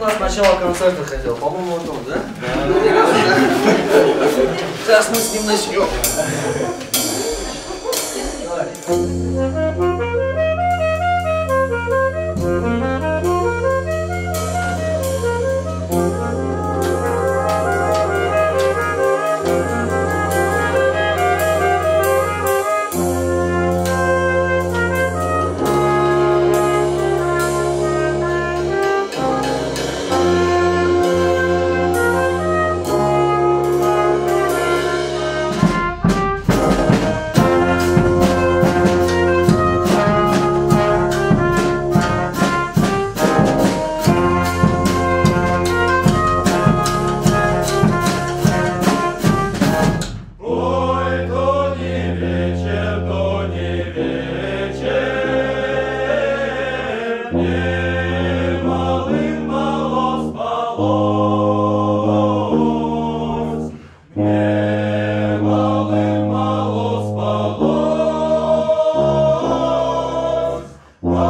у нас начало концерта хотел. По-моему, вот он, да? Сейчас мы с ним начнем. Давай. Whoa.